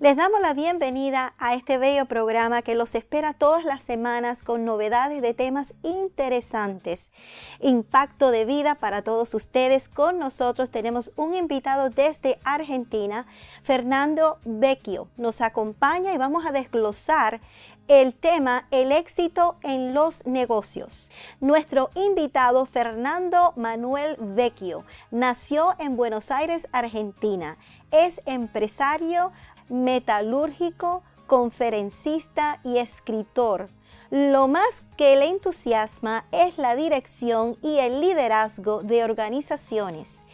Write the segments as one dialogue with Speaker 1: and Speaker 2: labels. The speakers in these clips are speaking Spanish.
Speaker 1: Les damos la bienvenida a este bello programa que los espera todas las semanas con novedades de temas interesantes. Impacto de vida para todos ustedes. Con nosotros tenemos un invitado desde Argentina, Fernando Vecchio. Nos acompaña y vamos a desglosar el tema El éxito en los negocios. Nuestro invitado Fernando Manuel Vecchio nació en Buenos Aires, Argentina. Es empresario, metalúrgico, conferencista y escritor. Lo más que le entusiasma es la dirección y el liderazgo de organizaciones.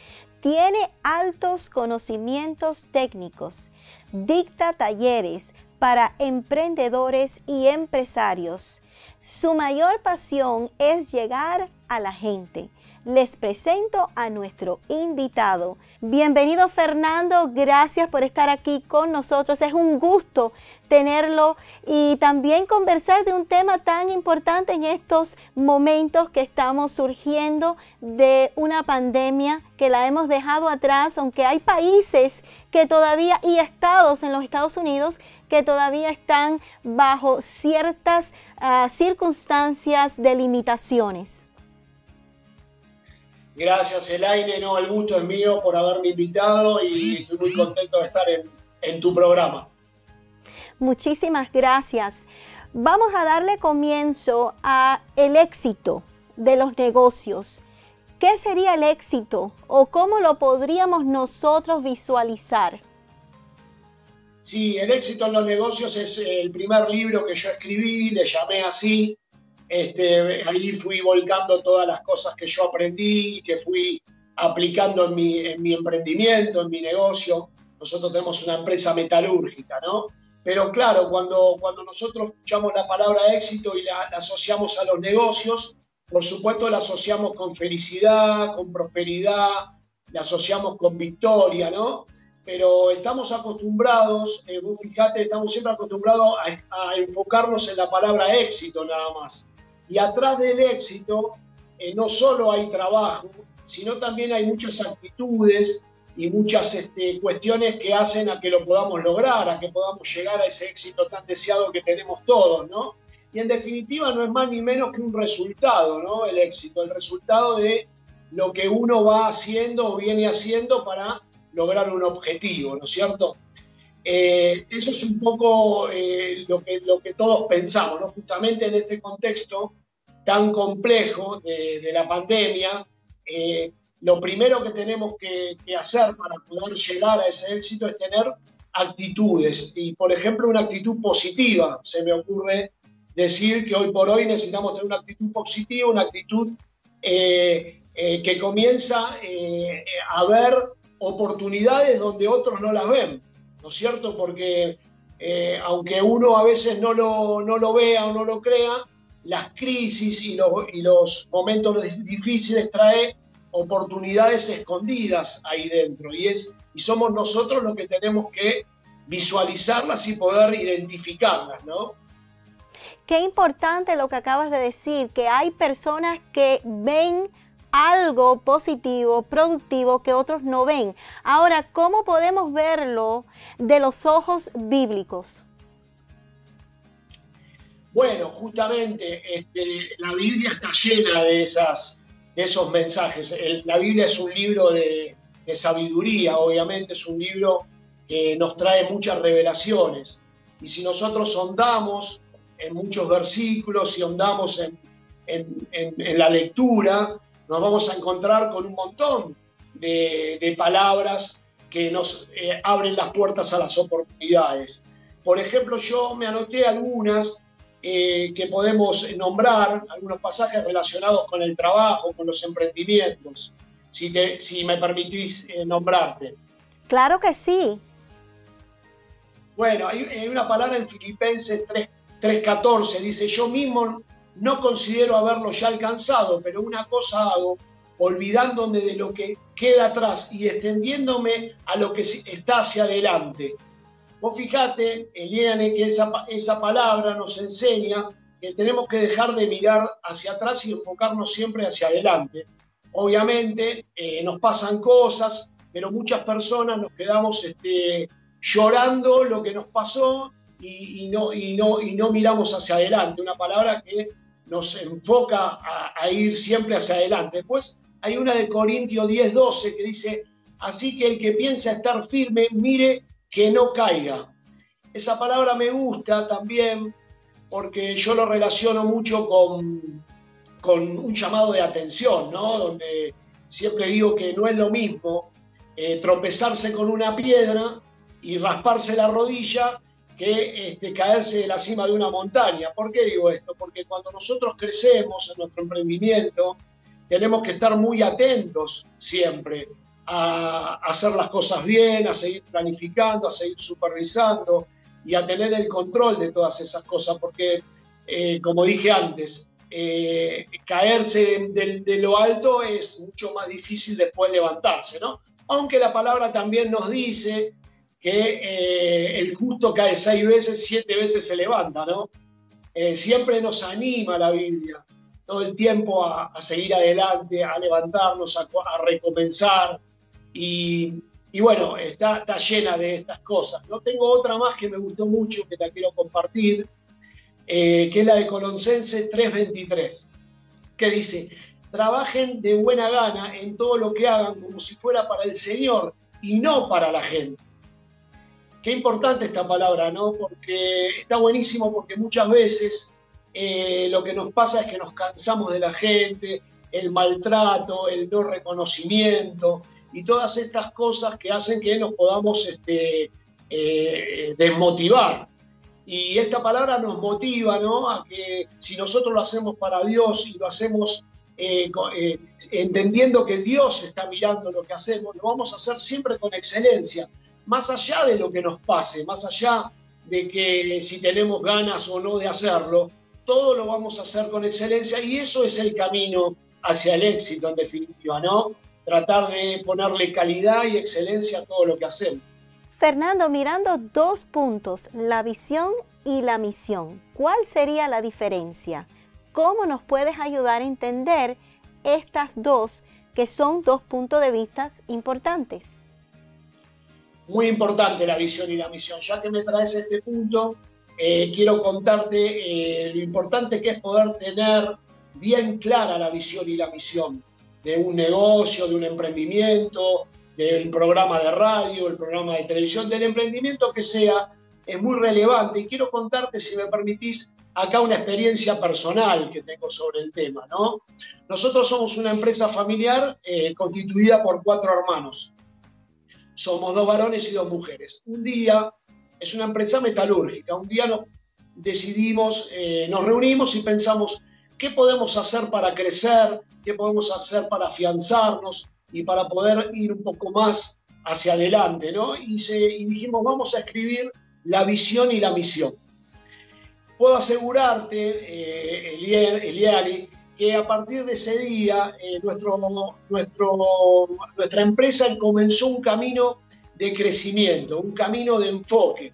Speaker 1: Tiene altos conocimientos técnicos, dicta talleres para emprendedores y empresarios. Su mayor pasión es llegar a la gente les presento a nuestro invitado. Bienvenido Fernando, gracias por estar aquí con nosotros. Es un gusto tenerlo y también conversar de un tema tan importante en estos momentos que estamos surgiendo de una pandemia que la hemos dejado atrás, aunque hay países que todavía y estados en los Estados Unidos que todavía están bajo ciertas ah, circunstancias de limitaciones.
Speaker 2: Gracias, Elaine. No, el gusto es mío por haberme invitado y estoy muy contento de estar en, tu programa.
Speaker 1: Muchísimas gracias. Vamos a darle comienzo a el éxito de los negocios. ¿Qué sería el éxito o cómo lo podríamos nosotros visualizar?
Speaker 2: Sí, el éxito en los negocios es el primer libro que yo escribí, le llamé así, este, ahí fui volcando todas las cosas que yo aprendí, que fui aplicando en mi, en mi emprendimiento, en mi negocio. Nosotros tenemos una empresa metalúrgica, ¿no? Pero claro, cuando, cuando nosotros escuchamos la palabra éxito y la, asociamos a los negocios, por supuesto la asociamos con felicidad, con prosperidad, la asociamos con victoria, ¿no? Pero estamos acostumbrados, eh, vos fíjate, estamos siempre acostumbrados a, a, enfocarnos en la palabra éxito nada más. Y atrás del éxito eh, no solo hay trabajo, sino también hay muchas actitudes y muchas este, cuestiones que hacen a que lo podamos lograr, a que podamos llegar a ese éxito tan deseado que tenemos todos, ¿no? Y en definitiva no es más ni menos que un resultado, ¿no? El éxito, el resultado de lo que uno va haciendo o viene haciendo para lograr un objetivo, ¿no es cierto? Eh, eso es un poco eh, lo, que, que todos pensamos, ¿no? justamente en este contexto tan complejo de, la pandemia, eh, lo primero que tenemos que, hacer para poder llegar a ese éxito es tener actitudes. Y, por ejemplo, una actitud positiva. Se me ocurre decir que hoy por hoy necesitamos tener una actitud positiva, una actitud que comienza a ver oportunidades donde otros no las ven. ¿No es cierto? Porque eh, aunque uno a veces no lo, no lo vea o no lo crea, las crisis y los, y los momentos difíciles trae oportunidades escondidas ahí dentro y, es, y somos nosotros los que tenemos que visualizarlas y poder identificarlas, ¿no?
Speaker 1: Qué importante lo que acabas de decir, que hay personas que ven algo positivo, productivo que otros no ven. Ahora, ¿cómo podemos verlo de los ojos bíblicos?
Speaker 2: Bueno, justamente este, la Biblia está llena de, esas, de esos mensajes. la Biblia es un libro de, sabiduría, obviamente, es un libro que nos trae muchas revelaciones. Y si nosotros ondamos en muchos versículos y ondamos en, en la lectura, nos vamos a encontrar con un montón de, palabras que nos eh, abren las puertas a las oportunidades. Por ejemplo, yo me anoté algunas eh, que podemos nombrar, algunos pasajes relacionados con el trabajo, con los emprendimientos, si, si me permitís eh, nombrarte.
Speaker 1: Claro que sí.
Speaker 2: Bueno, hay, una palabra en Filipenses 3.14, dice, yo mismo no considero haberlo ya alcanzado, pero una cosa hago, olvidándome de lo que queda atrás y extendiéndome a lo que está hacia adelante. Vos fijate, Eliane, que esa, esa palabra nos enseña que tenemos que dejar de mirar hacia atrás y enfocarnos siempre hacia adelante. Obviamente eh, nos pasan cosas, pero muchas personas nos quedamos este, llorando lo que nos pasó y, no, y, no, y no miramos hacia adelante. Una palabra que nos enfoca a, ir siempre hacia adelante. Después hay una de Corintios 10, 12 que dice, así que el que piensa estar firme, mire que no caiga. Esa palabra me gusta también porque yo lo relaciono mucho con, con un llamado de atención, ¿no? Donde siempre digo que no es lo mismo eh, tropezarse con una piedra y rasparse la rodilla que este, caerse de la cima de una montaña. ¿Por qué digo esto? Porque cuando nosotros crecemos en nuestro emprendimiento, tenemos que estar muy atentos siempre a, hacer las cosas bien, a seguir planificando, a seguir supervisando y a tener el control de todas esas cosas, porque, eh, como dije antes, eh, caerse de, lo alto es mucho más difícil después levantarse, ¿no? Aunque la palabra también nos dice que eh, el justo cae seis veces, siete veces se levanta, ¿no? Eh, siempre nos anima la Biblia, todo el tiempo a, seguir adelante, a levantarnos, a, recomenzar. Y, bueno, está, está, llena de estas cosas. No tengo otra más que me gustó mucho, que la quiero compartir, eh, que es la de Coloncenses 3.23, que dice, trabajen de buena gana en todo lo que hagan como si fuera para el Señor y no para la gente Qué importante esta palabra, ¿no? Porque está buenísimo porque muchas veces eh, lo que nos pasa es que nos cansamos de la gente, el maltrato, el no reconocimiento y todas estas cosas que hacen que nos podamos este, eh, desmotivar. Y esta palabra nos motiva, ¿no? A que si nosotros lo hacemos para Dios y lo hacemos eh, entendiendo que Dios está mirando lo que hacemos, lo vamos a hacer siempre con excelencia más allá de lo que nos pase, más allá de que si tenemos ganas o no de hacerlo, todo lo vamos a hacer con excelencia y eso es el camino hacia el éxito en definitiva, ¿no? Tratar de ponerle calidad y excelencia a todo lo que hacemos.
Speaker 1: Fernando, mirando dos puntos, la visión y la misión, ¿cuál sería la diferencia? ¿Cómo nos puedes ayudar a entender estas dos que son dos puntos de vista importantes?
Speaker 2: Muy importante la visión y la misión. Ya que me traes este punto, eh, quiero contarte eh, lo importante que es poder tener bien clara la visión y la misión de un negocio, de un emprendimiento, del programa de radio, el programa de televisión, del emprendimiento que sea, es muy relevante. Y quiero contarte, si me permitís, acá una experiencia personal que tengo sobre el tema. ¿no? Nosotros somos una empresa familiar eh, constituida por cuatro hermanos somos dos varones y dos mujeres. Un día, es una empresa metalúrgica, un día nos decidimos, eh, nos reunimos y pensamos, ¿qué podemos hacer para crecer? ¿Qué podemos hacer para afianzarnos y para poder ir un poco más hacia adelante? ¿no? Y, dijimos, vamos a escribir la visión y la misión. Puedo asegurarte, eh, Eliari, que a partir de ese día eh, nuestro, nuestra empresa comenzó un camino de crecimiento, un camino de enfoque.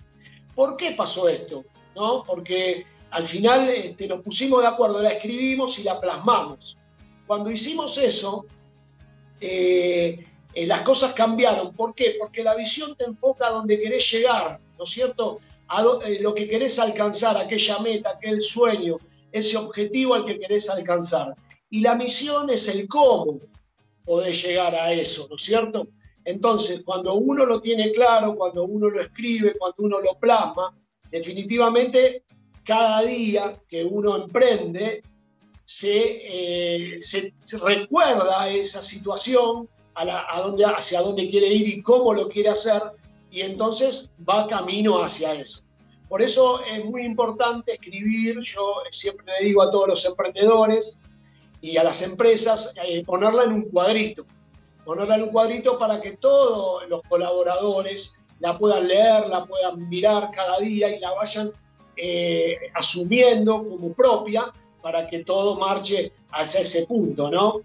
Speaker 2: ¿Por qué pasó esto? ¿No? Porque al final este, nos pusimos de acuerdo, la escribimos y la plasmamos. Cuando hicimos eso, eh, eh, las cosas cambiaron. ¿Por qué? Porque la visión te enfoca a donde querés llegar, ¿no es cierto? A lo que querés alcanzar, aquella meta, aquel sueño, ese objetivo al que querés alcanzar. Y la misión es el cómo podés llegar a eso, ¿no es cierto? Entonces, cuando uno lo tiene claro, cuando uno lo escribe, cuando uno lo plasma, definitivamente cada día que uno emprende, se, eh, recuerda esa situación a, dónde, hacia dónde quiere ir y cómo lo quiere hacer, y entonces va camino hacia eso. Por eso es muy importante escribir, yo siempre le digo a todos los emprendedores y a las empresas, eh, ponerla en un cuadrito, ponerla en un cuadrito para que todos los colaboradores la puedan leer, la puedan mirar cada día y la vayan eh, asumiendo como propia para que todo marche hacia ese punto, ¿no?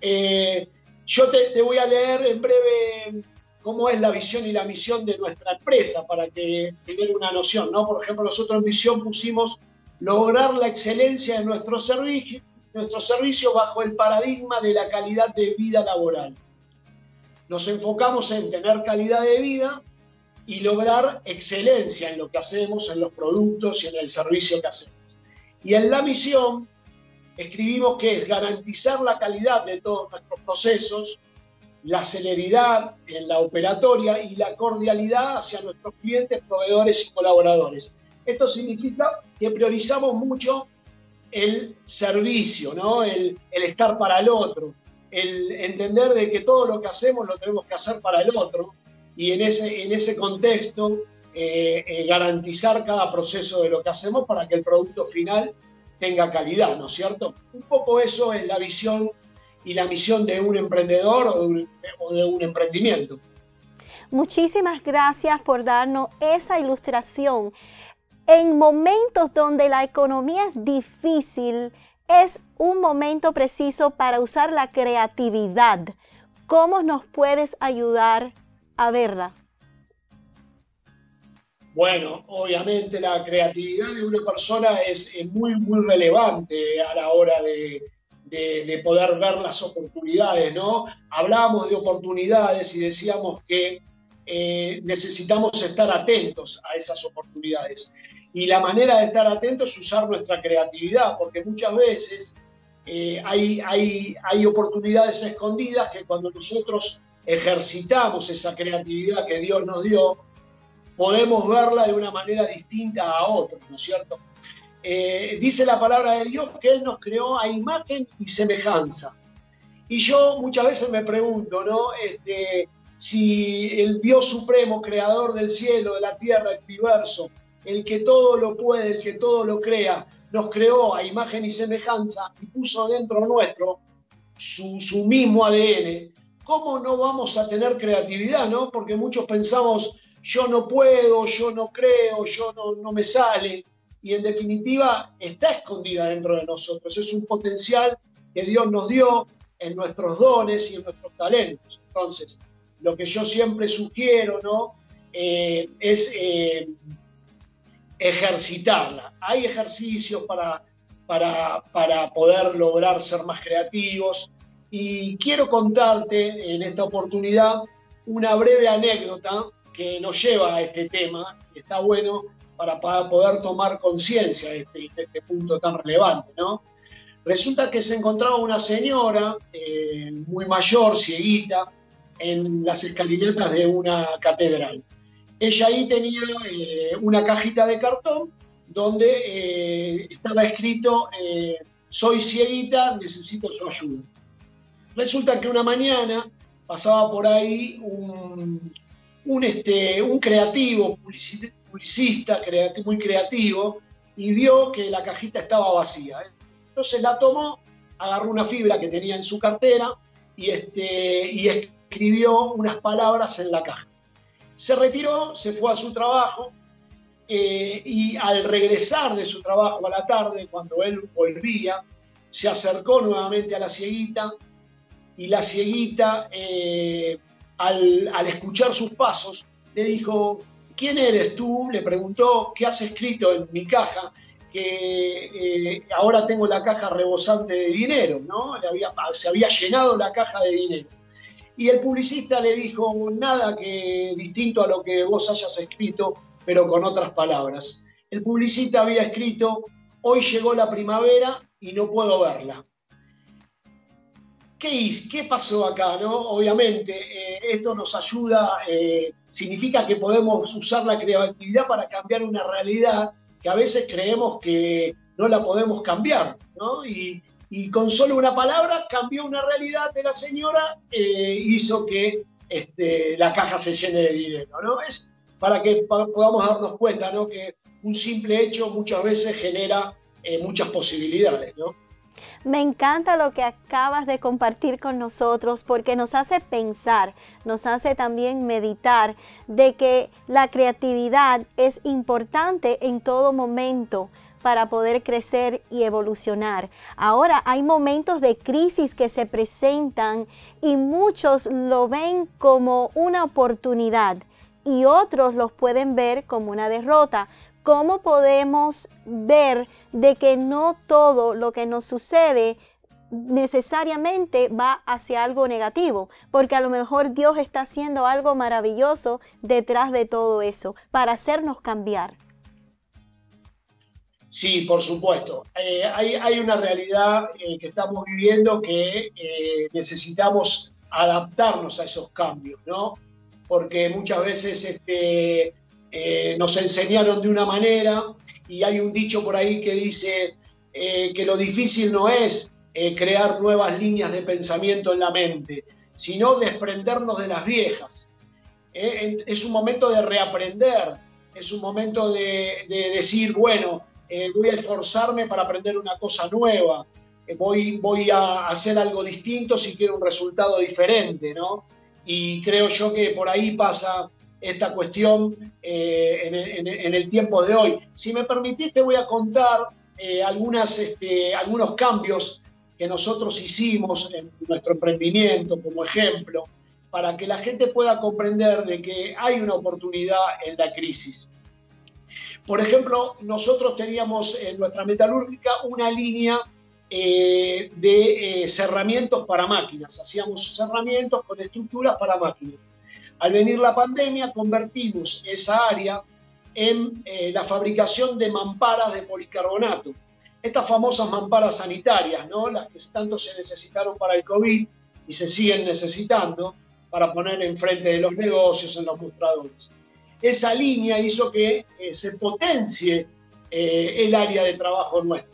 Speaker 2: Eh, yo te, te, voy a leer en breve cómo es la visión y la misión de nuestra empresa para que tengan una noción, ¿no? Por ejemplo, nosotros en visión pusimos lograr la excelencia de nuestro servicio, nuestro servicio bajo el paradigma de la calidad de vida laboral. Nos enfocamos en tener calidad de vida y lograr excelencia en lo que hacemos, en los productos y en el servicio que hacemos. Y en la misión escribimos que es garantizar la calidad de todos nuestros procesos, la celeridad en la operatoria y la cordialidad hacia nuestros clientes, proveedores y colaboradores. Esto significa que priorizamos mucho el servicio, ¿no? el, estar para el otro, el entender de que todo lo que hacemos lo tenemos que hacer para el otro y en ese, en ese contexto eh, eh, garantizar cada proceso de lo que hacemos para que el producto final tenga calidad, ¿no es cierto? Un poco eso es la visión y la misión de un emprendedor o de un, emprendimiento.
Speaker 1: Muchísimas gracias por darnos esa ilustración. En momentos donde la economía es difícil, es un momento preciso para usar la creatividad. ¿Cómo nos puedes ayudar a verla?
Speaker 2: Bueno, obviamente la creatividad de una persona es, muy, muy relevante a la hora de, de, poder ver las oportunidades, ¿no? Hablábamos de oportunidades y decíamos que eh, necesitamos estar atentos a esas oportunidades. Y la manera de estar atentos es usar nuestra creatividad, porque muchas veces eh, hay, hay, hay oportunidades escondidas que cuando nosotros ejercitamos esa creatividad que Dios nos dio, podemos verla de una manera distinta a otros, ¿no es cierto? Eh, dice la palabra de Dios que Él nos creó a imagen y semejanza. Y yo muchas veces me pregunto, ¿no? Este, si el Dios supremo, creador del cielo, de la tierra, el universo, el que todo lo puede, el que todo lo crea, nos creó a imagen y semejanza y puso dentro nuestro su, su mismo ADN, ¿cómo no vamos a tener creatividad, no? Porque muchos pensamos, yo no puedo, yo no creo, yo no, no me sale y en definitiva está escondida dentro de nosotros. Es un potencial que Dios nos dio en nuestros dones y en nuestros talentos. Entonces, lo que yo siempre sugiero ¿no? Eh, es eh, ejercitarla. Hay ejercicios para, para, para poder lograr ser más creativos y quiero contarte en esta oportunidad una breve anécdota que nos lleva a este tema. Está bueno para, poder tomar conciencia de este, este, punto tan relevante, ¿no? Resulta que se encontraba una señora eh, muy mayor, cieguita, en las escalinatas de una catedral. Ella ahí tenía eh, una cajita de cartón donde eh, estaba escrito, soy cieguita, necesito su ayuda. Resulta que una mañana pasaba por ahí un, este, creativo, publicista, muy creativo, y vio que la cajita estaba vacía. Entonces la tomó, agarró una fibra que tenía en su cartera y, este, y escribió unas palabras en la caja. Se retiró, se fue a su trabajo eh, y al regresar de su trabajo a la tarde, cuando él volvía, se acercó nuevamente a la cieguita y la cieguita, eh, al, al escuchar sus pasos, le dijo, ¿quién eres tú? Le preguntó, ¿qué has escrito en mi caja? Que eh, ahora tengo la caja rebosante de dinero, ¿no? se había llenado la caja de dinero. Y el publicista le dijo, nada que distinto a lo que vos hayas escrito, pero con otras palabras. El publicista había escrito, hoy llegó la primavera y no puedo verla. ¿Qué, pasó acá? ¿no? Obviamente, eh, esto nos ayuda, eh, significa que podemos usar la creatividad para cambiar una realidad que a veces creemos que no la podemos cambiar. ¿no? Y, con solo una palabra cambió una realidad de la señora, eh, hizo que este, la caja se llene de dinero. ¿no? Es para que podamos darnos cuenta ¿no? que un simple hecho muchas veces genera muchas posibilidades. ¿no?
Speaker 1: Me encanta lo que acabas de compartir con nosotros porque nos hace pensar, nos hace también meditar de que la creatividad es importante en todo momento para poder crecer y evolucionar. Ahora hay momentos de crisis que se presentan y muchos lo ven como una oportunidad y otros los pueden ver como una derrota. ¿Cómo podemos ver de que no todo lo que nos sucede necesariamente va hacia algo negativo, porque a lo mejor Dios está haciendo algo maravilloso detrás de todo eso para hacernos cambiar.
Speaker 2: Sí, por supuesto. Eh, hay, una realidad eh, que estamos viviendo que eh, necesitamos adaptarnos a esos cambios, ¿no? Porque muchas veces este, nos enseñaron de una manera y hay un dicho por ahí que dice que lo difícil no es crear nuevas líneas de pensamiento en la mente, sino desprendernos de las viejas. es un momento de reaprender, es un momento de decir, bueno, eh, voy a esforzarme para aprender una cosa nueva, eh, voy, voy a hacer algo distinto si quiero un resultado diferente, ¿no? Y creo yo que por ahí pasa esta cuestión eh, en, el tiempo de hoy. Si me permitiste, voy a contar algunas, este, algunos cambios que nosotros hicimos en nuestro emprendimiento como ejemplo, para que la gente pueda comprender de que hay una oportunidad en la crisis. Por ejemplo, nosotros teníamos en nuestra metalúrgica una línea eh, de eh, cerramientos para máquinas. Hacíamos cerramientos con estructuras para máquinas. Al venir la pandemia, convertimos esa área en eh, la fabricación de mamparas de policarbonato. Estas famosas mamparas sanitarias, ¿no? las que tanto se necesitaron para el COVID y se siguen necesitando para poner enfrente de los negocios, en los mostradores esa línea hizo que eh, se potencie eh, el área de trabajo nuestro.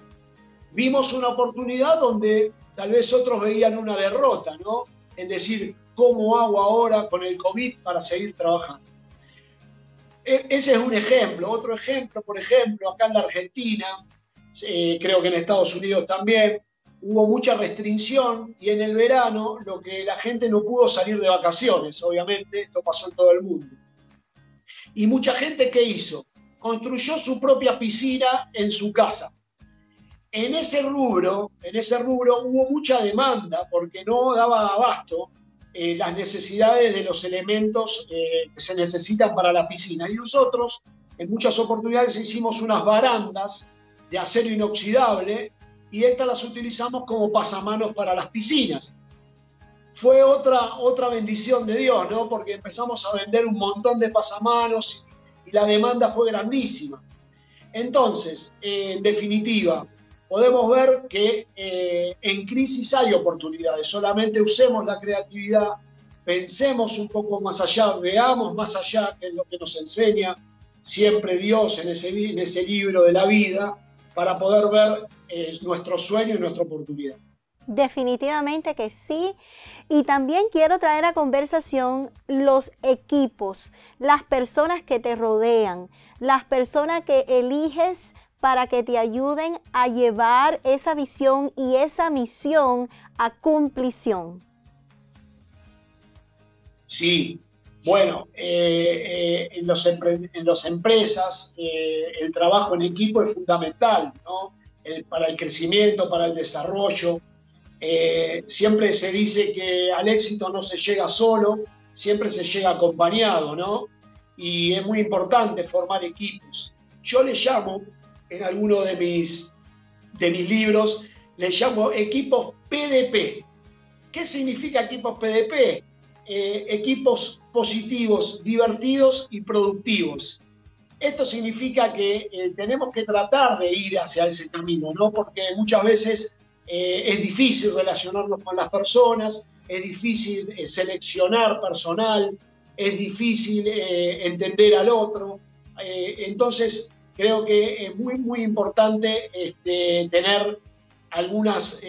Speaker 2: Vimos una oportunidad donde tal vez otros veían una derrota, ¿no? En decir, ¿cómo hago ahora con el COVID para seguir trabajando? E, ese es un ejemplo. Otro ejemplo, por ejemplo, acá en la Argentina, eh, creo que en Estados Unidos también, hubo mucha restricción y en el verano lo que la gente no pudo salir de vacaciones, obviamente, esto pasó en todo el mundo. Y mucha gente, ¿qué hizo? Construyó su propia piscina en su casa. En ese rubro, en ese rubro hubo mucha demanda porque no daba abasto eh, las necesidades de los elementos eh, que se necesitan para la piscina. Y nosotros, en muchas oportunidades, hicimos unas barandas de acero inoxidable y estas las utilizamos como pasamanos para las piscinas fue otra, otra bendición de Dios, ¿no? Porque empezamos a vender un montón de pasamanos y, la demanda fue grandísima. Entonces, en definitiva, podemos ver que eh, en crisis hay oportunidades, solamente usemos la creatividad, pensemos un poco más allá, veamos más allá, que es lo que nos enseña siempre Dios en ese, en ese libro de la vida, para poder ver eh, nuestro sueño y nuestra oportunidad.
Speaker 1: Definitivamente que sí. Y también quiero traer a conversación los equipos, las personas que te rodean, las personas que eliges para que te ayuden a llevar esa visión y esa misión a cumplición.
Speaker 2: Sí, bueno, eh, eh, en, los las empresas eh, el trabajo en equipo es fundamental, ¿no? para el crecimiento, para el desarrollo, eh, siempre se dice que al éxito no se llega solo, siempre se llega acompañado, ¿no? Y es muy importante formar equipos. Yo le llamo, en alguno de mis, de mis libros, le llamo equipos PDP. ¿Qué significa equipos PDP? Eh, equipos positivos, divertidos y productivos. Esto significa que eh, tenemos que tratar de ir hacia ese camino, ¿no? Porque muchas veces eh, es difícil relacionarnos con las personas, es difícil seleccionar personal, es difícil entender al otro. entonces, creo que es muy, muy importante este, tener algunas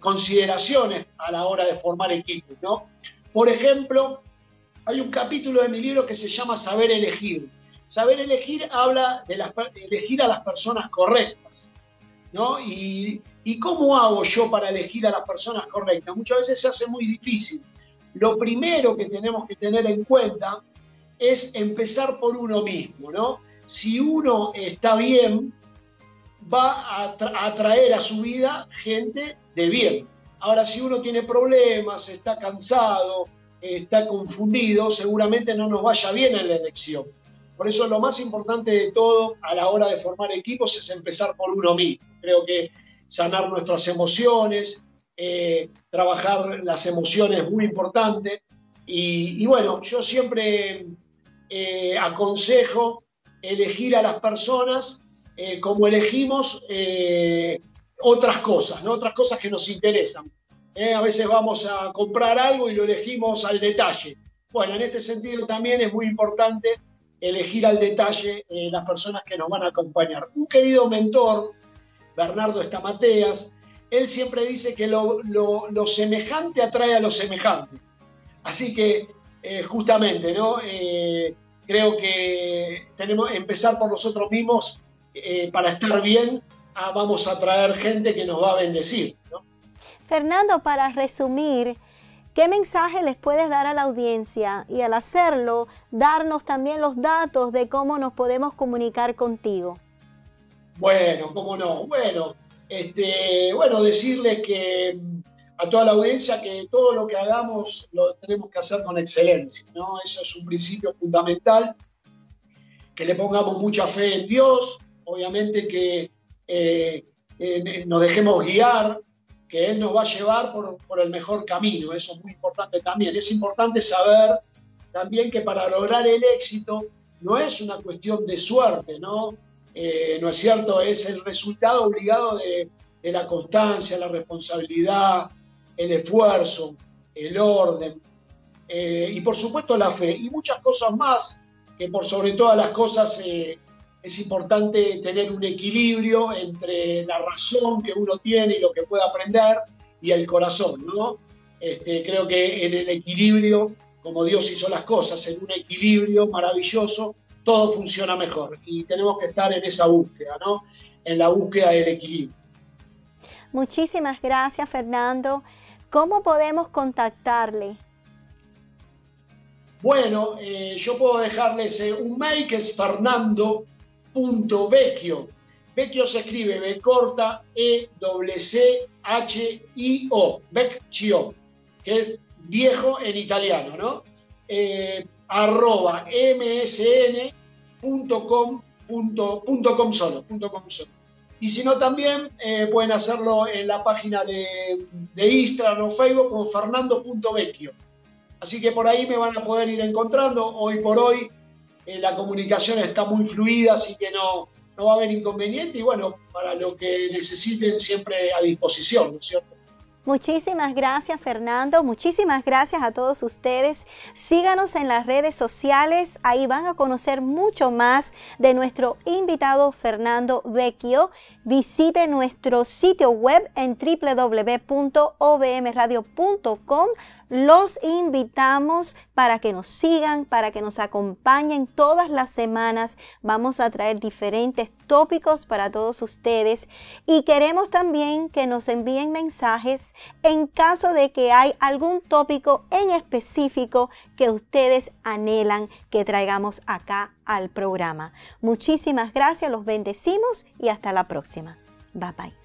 Speaker 2: consideraciones a la hora de formar equipos. ¿no? Por ejemplo, hay un capítulo de mi libro que se llama Saber elegir. Saber elegir habla de elegir a las personas correctas. ¿no? Y, cómo hago yo para elegir a las personas correctas? Muchas veces se hace muy difícil. Lo primero que tenemos que tener en cuenta es empezar por uno mismo, ¿no? Si uno está bien, va a atraer a su vida gente de bien. Ahora, si uno tiene problemas, está cansado, está confundido, seguramente no nos vaya bien en la elección. Por eso lo más importante de todo a la hora de formar equipos es empezar por uno mismo. Creo que sanar nuestras emociones, eh, trabajar las emociones es muy importante. Y, bueno, yo siempre eh, aconsejo elegir a las personas eh, como elegimos otras cosas, ¿no? otras cosas que nos interesan. a veces vamos a comprar algo y lo elegimos al detalle. Bueno, en este sentido también es muy importante elegir al detalle las personas que nos van a acompañar. Un querido mentor, Bernardo Estamateas, él siempre dice que lo, semejante atrae a lo semejante. Así que eh, justamente, ¿no? Creo que tenemos que empezar por nosotros mismos eh, para estar bien. Ah, vamos a traer gente que nos va a bendecir.
Speaker 1: Fernando, para resumir, ¿qué mensaje les puedes dar a la audiencia? Y al hacerlo, darnos también los datos de cómo nos podemos comunicar contigo.
Speaker 2: Bueno, cómo no. Bueno, este, bueno, decirles que a toda la audiencia que todo lo que hagamos lo tenemos que hacer con excelencia, ¿no? Eso es un principio fundamental, que le pongamos mucha fe en Dios, obviamente que eh, nos dejemos guiar, que Él nos va a llevar por, por, el mejor camino, eso es muy importante también. Es importante saber también que para lograr el éxito no es una cuestión de suerte, ¿no? Eh, ¿no es cierto? Es el resultado obligado de, la constancia, la responsabilidad, el esfuerzo, el orden eh, y por supuesto la fe y muchas cosas más que por sobre todas las cosas eh, es importante tener un equilibrio entre la razón que uno tiene y lo que puede aprender y el corazón, ¿no? Este, creo que en el equilibrio, como Dios hizo las cosas, en un equilibrio maravilloso, todo funciona mejor. Y tenemos que estar en esa búsqueda, ¿no? En la búsqueda del equilibrio.
Speaker 1: Muchísimas gracias, Fernando. ¿Cómo podemos contactarle?
Speaker 2: Bueno, eh, yo puedo dejarles eh, un mail que es fernando.vecchio. Vecchio se escribe B corta E C H I O, Vecchio, que es viejo en italiano, ¿no? Eh, arroba msn .com, .com solo, solo. Y si no, también eh, pueden hacerlo en la página de, de Instagram o Facebook como fernando.vecchio. Así que por ahí me van a poder ir encontrando. Hoy por hoy eh, la comunicación está muy fluida, así que no, no va a haber inconveniente. Y bueno, para lo que necesiten, siempre a disposición, ¿no es cierto?
Speaker 1: Muchísimas gracias Fernando, muchísimas gracias a todos ustedes. Síganos en las redes sociales, ahí van a conocer mucho más de nuestro invitado Fernando Vecchio. Visite nuestro sitio web en www.obmradio.com los invitamos para que nos sigan, para que nos acompañen todas las semanas. Vamos a traer diferentes tópicos para todos ustedes y queremos también que nos envíen mensajes en caso de que hay algún tópico en específico que ustedes anhelan que traigamos acá al programa. Muchísimas gracias, los bendecimos y hasta la próxima. Bye bye.